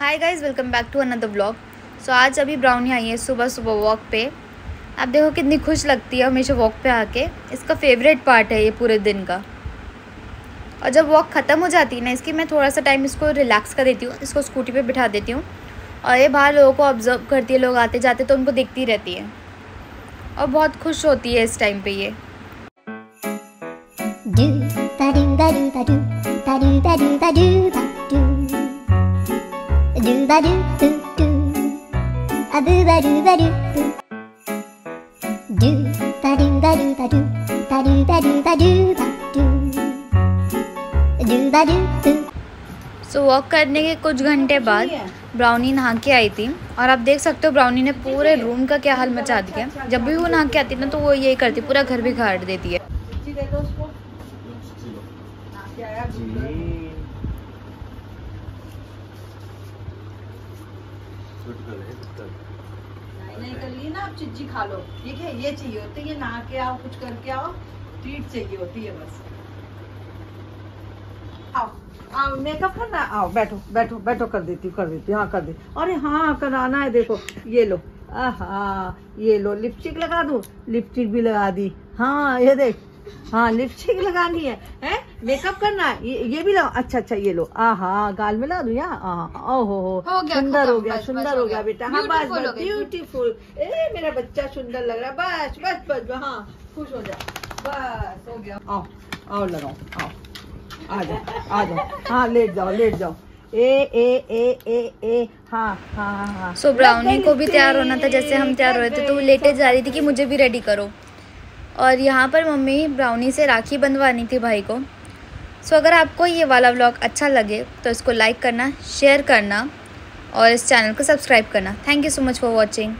Hi guys welcome back to another blog so आज अभी brownie आई है सुबह सुबह वॉक पे। आप देखो कितनी खुश लगती है हमेशा वॉक पे आके। इसका फेवरेट पार्ट है ये पूरे दिन का। और जब वॉक ख़त्म हो जाती है ना, इसकी मैं थोड़ा सा टाइम इसको रिलैक्स कर देती हूँ, इसको स्कूटी पे बिठा देती हूँ। और ये बाहर लोगों को ऑब्ज़र्व करती है, लोग आते जाते तो उनको देखती रहती है। और बहुत खुश होती है इस टाइम पे ये। Ba a boo ba ba ba ba ba ba ba ba ba ba so walk करने के कुछ घंटे बाद ब्राउनी नहा के आई थी। और आप देख सकते हो ब्राउनी ने पूरे रूम का क्या हाल मचा दिया। जब भी वो नहा के आती है ना तो वो यही करती पूरा घर भी खाट देती है। नहीं नहीं कर ली ना आप चिज्जी खा लो। ठीक है ये चाहिए होती है नहा के आओ कुछ करके आओ ट्रीट चाहिए होती है बस। आओ आओ मेकअप करना आओ बैठो बैठो बैठो कर देती कर देती हाँ कर दे। अरे हाँ कराना है देखो ये लो। आहा ये लो लिपस्टिक लगा दूँ लिपस्टिक भी लगा दी। हाँ ये देख। हाँ लिपस्टिक लगानी है हैं? मेकअप करना है? ये, ये भी लगा अच्छा अच्छा ये लो। आहा गाल में लगा दूँ यहाँ? ओहो हो। हो गया, सुंदर हो गया सुंदर हो गया। बेटा। हाँ बस हो बस ब्यूटीफुल ए मेरा बच्चा सुंदर लग रहा है। बस बस बस बस, हाँ खुश हो जा। बस हो गया। आओ आओ लगाओ आओ। आ जाओ आ जाओ। हाँ लेट जाओ लेट जाओ। ए ए ए ए ए हाँ हाँ हाँ हाँ। सो ब्राउनी को भी तैयार होना था जैसे हम तैयार हो रहे थे तो वो लेटे जा रही थी कि मुझे भी रेडी करो। और यहाँ पर मम्मी ब्राउनी से राखी बंधवानी थी भाई को। सो अगर आपको ये वाला व्लॉग अच्छा लगे तो इसको लाइक करना शेयर करना और इस चैनल को सब्सक्राइब करना। Thank you so much for watching